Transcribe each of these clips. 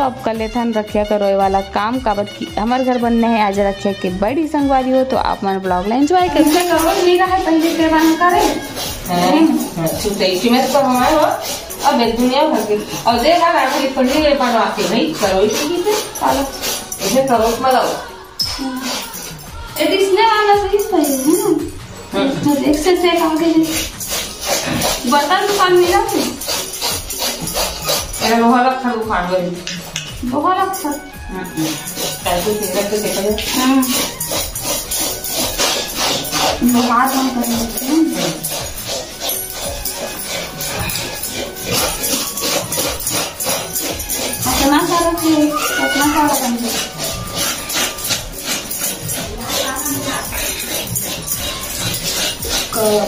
अब कर लेते हैं रखिया का रोए एक दुनिया भर के। और देखा ना कि पंडित ने बनवा के नहीं करो इसी से साला इसे करो मतलब ये इसने वाला सही सही है ना। एक से से आगे बर्तन रखा दुकान बड़ी बहुत अच्छा। कैसे तेरा तो देखा जाए। बात हम कर लेते हैं अपना सारा थे अपना सारा बन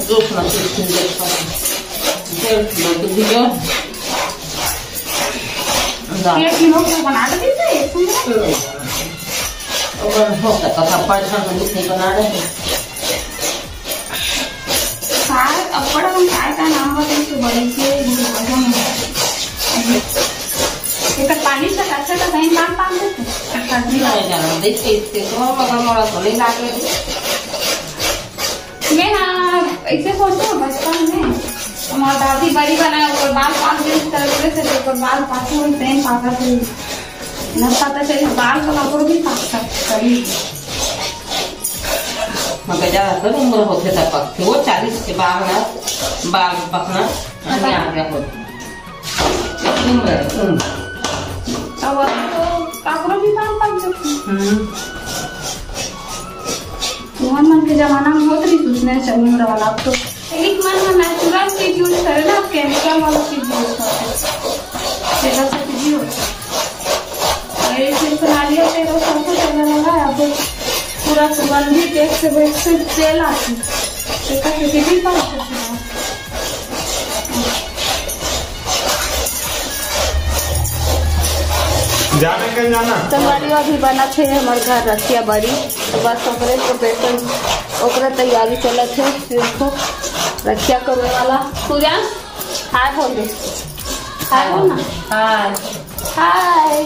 do dia da ये तीनों को पानी से अच्छा का कहीं काम पान देते नहीं जाना देखते इसके तो हम मोड़ा तो नहीं लागे मैं ना ऐसे सोचते हो बचपन में। हमारी दादी बड़ी बनाए ऊपर बाल पास दिन तरह से ऊपर बाल पासे पेन पाता थे न पता चले बाल का कपड़ भी पाता कभी मगर ज़्यादातर उम्र होते था पकते वो चालीस के बाद ना बाल पकना नहीं आ गया हो। उम्र उम्र। अब तो कपड़ों भी काम पान सकते मोहन मन के जमाना में होत उसने चंद्र वाला अब तो एक मन में नेचुरल चीज़ यूज़ करे ना अब केमिकल वाला चीज़ यूज़ करते तेरह सौ चीज़ यूज़ अरे फिर बना लिया तेरह सौ को चलने लगा अब पूरा सुगंधित एक से एक से तेल आती देखा किसी भी पा सकते हैं जाने कहीं जाना तैयारी अभी बना थे हमारे घर रखिया बड़ी तो बस ओकरे को बेसन ओकरे तैयारी चलत है देखो। रखिया करे वाला। पूजा हाय बोल दे हाय। बोल ना हाय। हाय।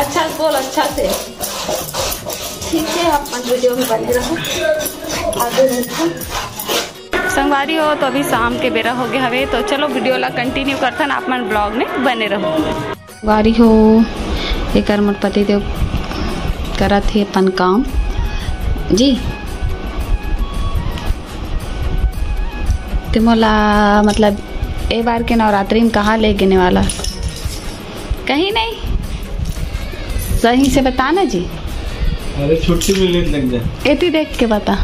अच्छा बोल अच्छा से। ठीक है आप अपन वीडियो में बने रहो। आगे देखो। संगवारी हो तो अभी शाम के बेरा हो गया हवे तो चलो वीडियो ला कंटिन्यू करथन आप मन ब्लॉग में बने रहो। संगवारी हो एकर मोर पति देव करत हे अपन काम। जी। ते मोला मतलब ए बार के नवरात्रि में कहाँ ले गने वाला? कहीं नहीं। सही से बताना जी। अरे छुट्टी मिलने लग जाए एती देख के बता।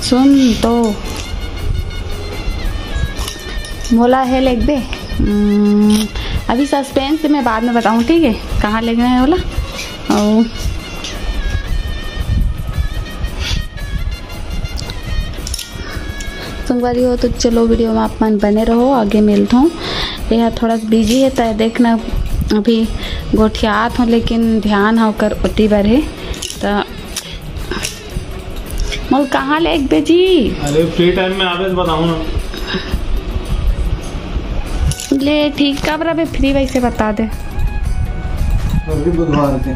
सुन तो। मोला है लिख दे। हम्म, अभी सस्पेंस में बाद में बताऊँ ठीक है? कहाँ ले गए हैं बोला? और संगवारी हो तो चलो वीडियो में आप मन बने रहो आगे मिलता हूँ। यह थोड़ा बिज़ी है तो देखना अभी गोठियात हूँ लेकिन ध्यान होकर उती बार है तो मोल कहाँ ले एक बेजी? अरे फ्री टाइम में आवे तो बताऊँ ना। ले ठीक कब रहे फ्री वैसे बता दे। परवी बुधवार के।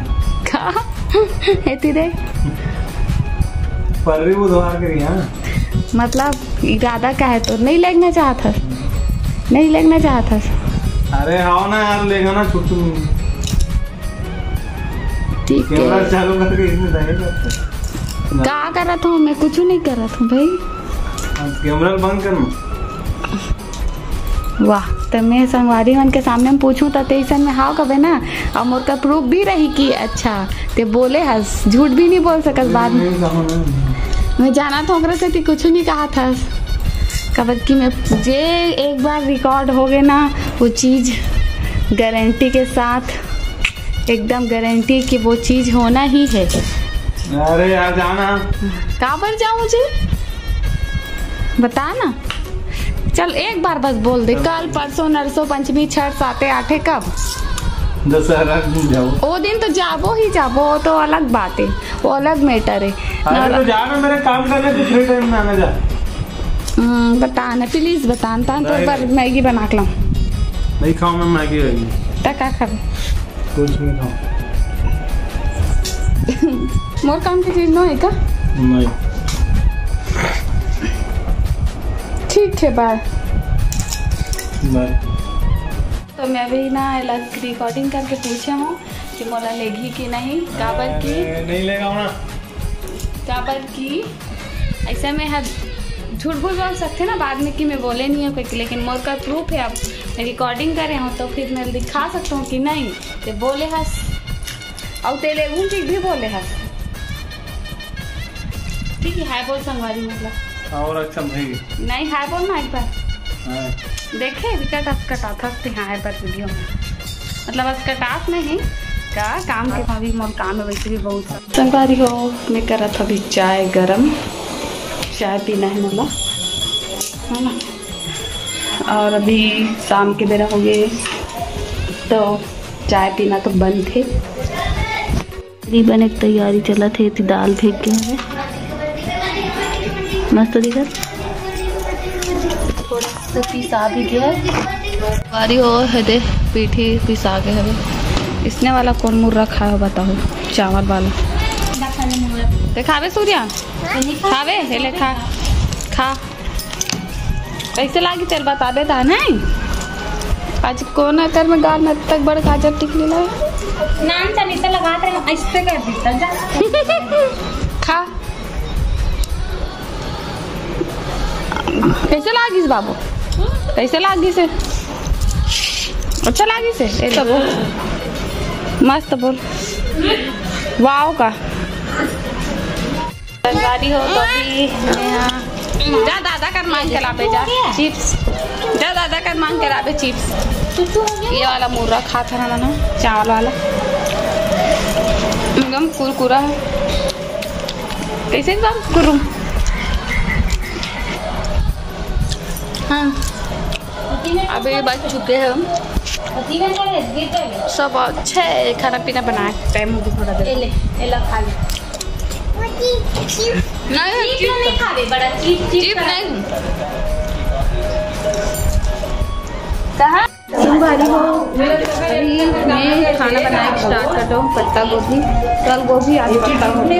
का एती दे परवी बुधवार के यहाँ मतलब इरादा का है तो नहीं लेना चाहता नहीं लेना चाहता अरे आओ ना यार लेगा ना छुट्टी। ठीक है। चालू करके इसमें रहेगा क्या कर रहा था मैं कुछ नहीं कर रहा था भाई। कैमरा बंद करना। वाह तो मैं संगवारी मन के सामने में पूछूँ तो तेईसन में हाव कबे ना? और मोर का प्रूफ भी रही कि अच्छा ते बोले हस झूठ भी नहीं बोल सकत बाद में। मैं जाना था ओकरा से कुछ नहीं कहा था। कबर की मैं जे एक बार रिकॉर्ड हो गए ना वो चीज़ गारंटी के साथ एकदम गारंटी कि वो चीज़ होना ही है। अरे यार जाना। कहाँ पर जाऊँ मुझे? बता ना चल एक बार बस बोल दे कल परसों नरसों पंचमी छठ साते आठे कब? दशहरा जाओ? वो दिन तो जाबो ही जाबो वो तो अलग बात है वो अलग मैटर है। अरे तो जाना मेरे काम करने तो फ्री टाइम में आना जा। हम्म, बता ना प्लीज़ बता ना तो बार मैगी बना के लाऊं। नहीं खाओ मैं मैगी रहेगी ता का कर कुछ नहीं खाओ मोर काम की चीज़ नो है का नहीं। ठीक है बाय बाय तो मैं भी ना अलग रिकॉर्डिंग करके पूछे हूँ कि मोला लेगी कि नहीं काबर की? नहीं लेगा ना काबर की? ऐसे में है झूठ बोल बोल सकते ना बाद में कि मैं बोले नहीं हूँ कोई लेकिन मोर का प्रूफ है अब मैं रिकॉर्डिंग करे हूँ तो फिर मैं दिखा सकता हूँ कि नहीं ते बोले हस। और तेलुगु की भी बोले हस। ठीक है हाय बोल संगवारी मतलब और अच्छा भाई। नहीं हाई बोल ना एक बार। हाँ। देखे विकट अस्कटात हँसते हैं, पर वीडियो में। मतलब अस्कटात नहीं, का काम के अभी मोर काम है, वैसे भी बहुत संगवारी हो, मैं करा था अभी चाय गरम। चाय पीना है मला है ना? और अभी शाम के बेरा हो गए तो चाय पीना तो बंद थे। तकरीबन एक तैयारी चला थे दाल फेंक के है मस्त थोड़ा सा पिसा भी गया बारी हो है दे पीठी पिसा के हवे इसने वाला कौन मुर्रा खाया बताओ चावल वाला। देखावे सूर्या? खावे हेले खा। खा। कैसे लागी तेल बताबे था नहीं? आज कौन है तेरे में गाल में तक बड़ गाजर टिकली लगे नान चनिता लगा रहे इस पे कर देता जा खा। कैसे लागिस बाबू? कैसे लागी से। अच्छा लागी से ए तो बोल। मस्त बोल। वाओ का। बनवारी हो तो भी जा दादा कर मांग के लाबे जा चिप्स। जा दादा कर मांग के लाबे चिप्स। ये वाला मुर्रा खा था ना चावल वाला। एकदम कुरकुरा। है कैसे एकदम कुरुम हाँ। अभी बच चुके हैं हम। सब अच्छा है खाना पीना बना टाइम हो गया थोड़ा देर। एले एला खा ले। नहीं खावे बड़ा चीप चीप नहीं। कहाँ? बारी हो अभी मैं खाना बनाए स्टार्ट कर रहा हूँ पत्ता गोभी कल गोभी आलू पत्ता गोभी।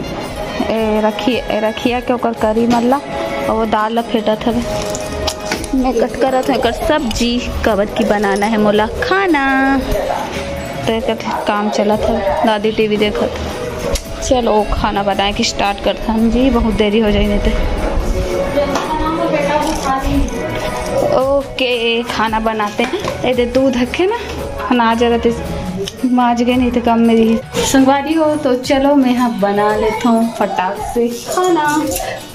रखी रखिया के ओकर करी मल्ला और वो दाल ला फेटत हवे। मैं कट करत हूँ। एकर सब्ज़ी कबत की बनाना है मोला। खाना। तो एकर काम चलत है दादी टीवी देखत। चलो खाना बनाए के स्टार्ट करता हूँ जी बहुत देरी हो जाए नहीं तो ओके खाना बनाते हैं। ये दे दूध रखे ना? ना जरा तो माज गए, नहीं तो कम मेरी। संगवारी हो तो चलो मैं यहाँ बना लेता हूँ फटाक से खाना।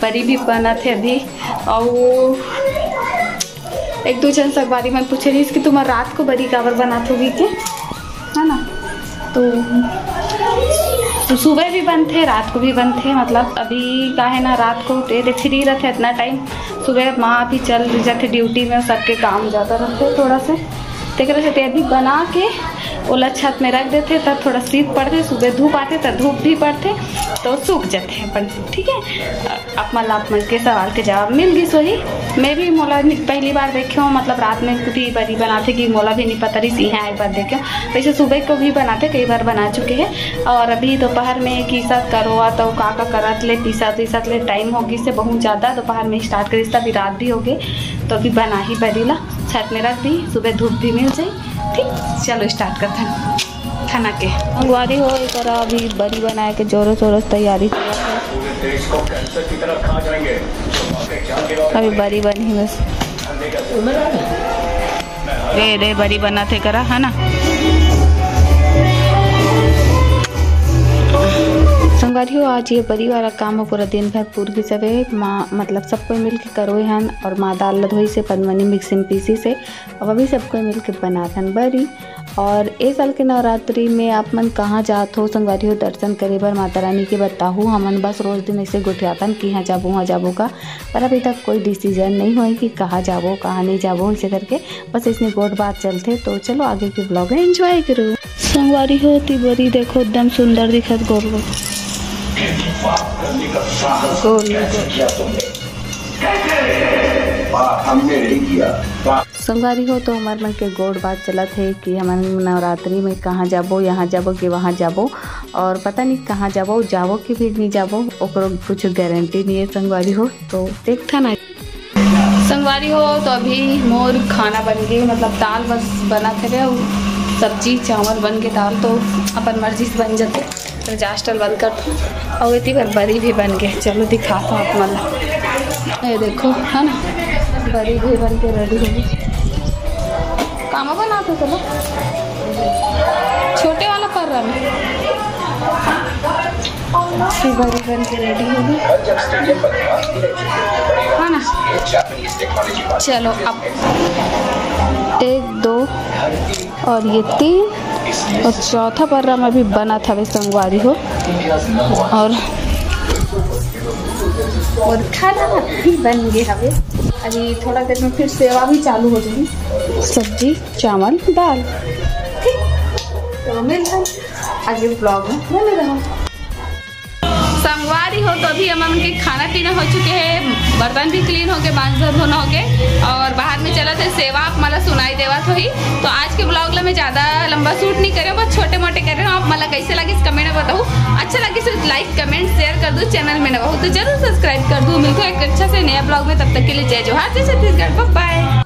परी भी बना थे अभी। और वो एक दो जन संगवारी मन पूछे रही कि तुम रात को बड़ी कावर बनात होगी के है ना? तो तो सुबह भी बंद थे, रात को भी बंद थे मतलब अभी का है ना, रात को फ्री रहते इतना टाइम सुबह माँ भी चल जाते ड्यूटी में सबके काम ज़्यादा रहते थोड़ा से। तो एक से अभी बना के ओला छत में रख देते, तब थोड़ा शीत पड़ते, सुबह धूप आते, तब धूप भी पड़ते तो सूख जाते हैं अपन, ठीक है? आप मतलब आप मन के सवाल के जवाब मिल गई सोही। मैं भी मोला पहली बार देखे हूँ मतलब रात में भी बड़ी बनाते कि मोला भी नहीं पता रही यहाँ एक बार देखे वैसे सुबह को भी बनाते, कई बार बना चुके हैं। और अभी दोपहर में की सब करो तो का का करत ले, पीसा तीसत ले, टाइम होगी से बहुत ज़्यादा, दोपहर में स्टार्ट करी अभी रात भी हो गई तो अभी बना ही बरीला छत में रख दी, सुबह धूप भी मिल जाए। ठीक चलो स्टार्ट करते हैं खाना के। मंगवारी हो एक अभी बड़ी बनाए के जोरों शोरों से तैयारी। अभी बड़ी बनी बस। रे रे बड़ी बनाते करा है ना? संगवारी हो आज ये बड़ी वाला काम हो पूरा दिन भर पूरी सवे माँ मतलब सबको मिल के करो हन और माँ दाल लधोई से, पदमनी मिक्सिंग पीसी से, अब अभी सबको मिल के बनाथन बरी। और ए साल के नवरात्रि में आप मन कहाँ जात हो? संगवारी हो दर्शन करे बर माता रानी के बताहू। हमन बस रोज दिन ऐसे गोठियातन कि यहाँ जाबो वहाँ जाबो का। पर अभी तक कोई डिसीज़न नहीं हुआ कि कहाँ जाबो, कहाँ नहीं जाबो ऐसे करके बस इसमें गोट बात चलते। तो चलो, आगे के ब्लॉग है एंजॉय करो। संगवारी होती बड़ी देखो, एकदम सुंदर दिखत गोल संगवारी हो तो हमारे मन के गोड़ बात चलत है कि हम नवरात्रि में कहाँ जाबो, यहाँ जाबो कि वहाँ जाबो। और पता नहीं कहाँ जाबो जाबो कि भी नहीं जाबो, ओकरो कुछ गारंटी नहीं है संगवारी हो तो देखता ना। संगवारी हो तो अभी मोर खाना बन गई मतलब दाल बस बना थे सब्ज़ी, चावल बन के दाल तो अपन मर्ज़ी से बन जाते। तो जास्टल बंद कर दो। और इतनी बार बड़ी भी बन गए। चलो दिखाता हूँ आप मतलब ये देखो, है ना? बड़ी भी बन के रेडी हो गई। काम बनाते चलो। छोटे वाला कर रहा मैं। बड़ी बन के रेडी हो बनेगा है ना? चलो अब एक दो और ये तीन और चौथा पर्रा में भी बना था वे संगवारी हो। और और खाना भी बन गया हवे। अभी थोड़ा देर में फिर सेवा भी चालू हो जाएगी। सब्ज़ी चावल दाल। ठीक। तो मिलता है। आगे ब्लॉग में। बने रहो। संगवारी हो तो अभी हम उनके खाना पीना हो चुके हैं, बर्तन भी क्लीन हो गए मांस धोना हो गए और बाहर में चला थे सेवा, आप मला सुनाई देवा तो ही। तो आज के ब्लॉग मैं ज़्यादा लंबा शूट नहीं कर हूँ बस छोटे मोटे कर रहे हो, आप मला कैसे लगे इस कमेंट में बताओ अच्छा लगे तो लाइक कमेंट शेयर कर दो चैनल में नवा हो तो ज़रूर सब्सक्राइब कर दो। मिलते एक अच्छा से नया ब्लॉग में, तब तक के लिए जय जोहार, जय छत्तीसगढ़ बाय